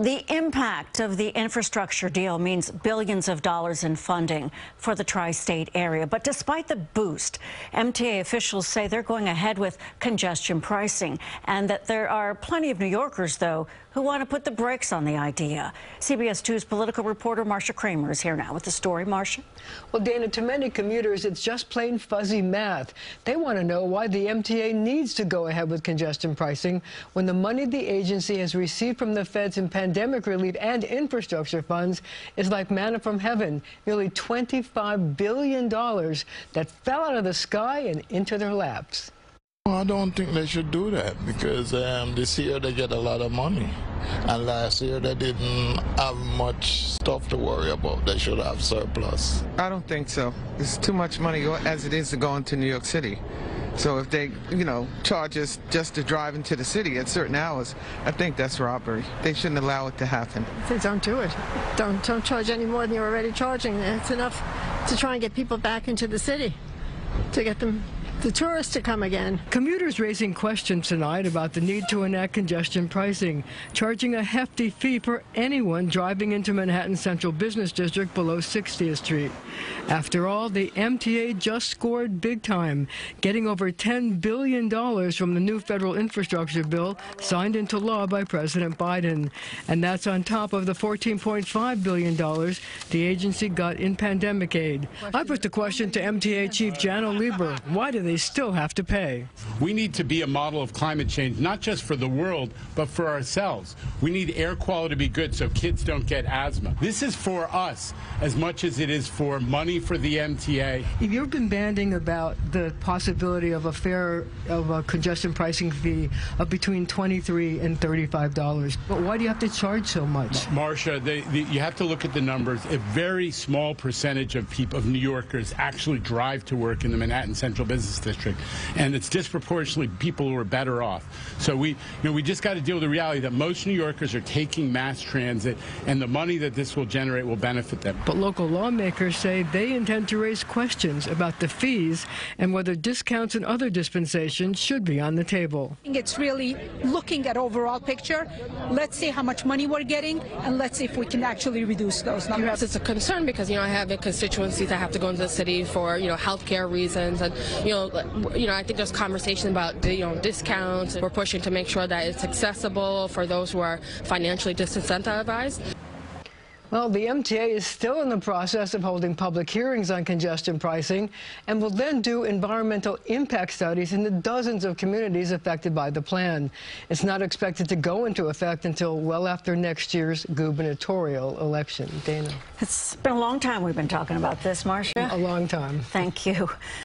The impact of the infrastructure deal means billions of dollars in funding for the tri-state area. But despite the boost, MTA officials say they're going ahead with congestion pricing and that there are plenty of New Yorkers, though, who want to put the brakes on the idea. CBS 2's political reporter Marcia Kramer is here now with the story. Marcia? Well, Dana, to many commuters, it's just plain fuzzy math. They want to know why the MTA needs to go ahead with congestion pricing when the money the agency has received from the feds in pandemic relief and infrastructure funds is like manna from heaven, nearly $25 billion that fell out of the sky and into their laps. Well, I don't think they should do that because um, this year they get a lot of money. And last year they didn't have much stuff to worry about. They should have surplus. I don't think so. It's too much money as it is to go into New York City. So if they, you know, charge us just to drive into the city at certain hours, I think that's robbery. They shouldn't allow it to happen. They don't do it. Don't don't charge any more than you're already charging. It's enough to try and get people back into the city, to get them the tourists to come again. Commuters raising questions tonight about the need to enact congestion pricing, charging a hefty fee for anyone driving into Manhattan's Central Business District below 60th Street. After all, the MTA just scored big time, getting over $10 billion from the new federal infrastructure bill signed into law by President Biden. And that's on top of the $14.5 billion the agency got in pandemic aid. I put the question to MTA Chief Janno Lieber. Why do they they still have to pay. We need to be a model of climate change, not just for the world, but for ourselves. We need air quality to be good so kids don't get asthma. This is for us as much as it is for money for the MTA. You've been banding about the possibility of a fair of a congestion pricing fee of between 23 and 35 dollars. But why do you have to charge so much? Marcia, they, they, you have to look at the numbers. A very small percentage of people of New Yorkers actually drive to work in the Manhattan Central Business District, and it's disproportionately people who are better off. So we, you know, we just got to deal with the reality that most New Yorkers are taking mass transit, and the money that this will generate will benefit them. But local lawmakers say they intend to raise questions about the fees and whether discounts and other dispensations should be on the table. It's really looking at overall picture. Let's see how much money we're getting, and let's see if we can actually reduce those numbers. It's a concern because you know I have a constituency that have to go into the city for you know healthcare reasons, and you know you know, I think there's conversation about you know discounts. We're pushing to make sure that it's accessible for those who are financially disincentivized. Well, the MTA is still in the process of holding public hearings on congestion pricing and will then do environmental impact studies in the dozens of communities affected by the plan. It's not expected to go into effect until well after next year's gubernatorial election. Dana. It's been a long time we've been talking about this, Marcia. A long time. Thank you.